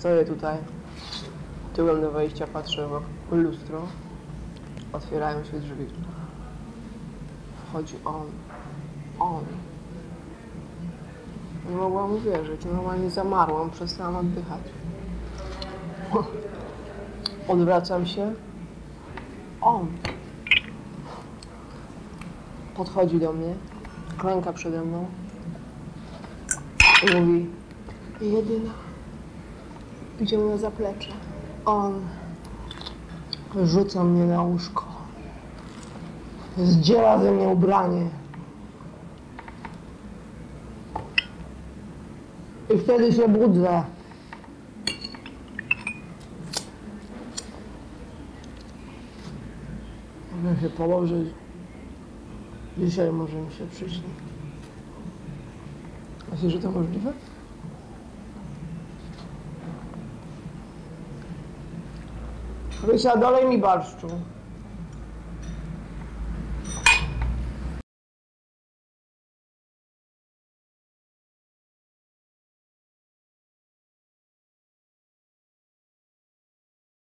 Stoję tutaj, tyłem do wejścia, patrzę w lustro. Otwierają się drzwi. Wchodzi on. On. Nie mogłam uwierzyć. Normalnie zamarłam, przestałam oddychać. Odwracam się. On. Podchodzi do mnie, klęka przede mną i mówi jedyna. Idzie mu na zaplecze. On rzuca mnie na łóżko. Zdziela ze mnie ubranie. I wtedy się budzę. Mogę się położyć. Dzisiaj może mi się przyśni. Myślisz, że to możliwe? Rysia, dalej mi barszczu.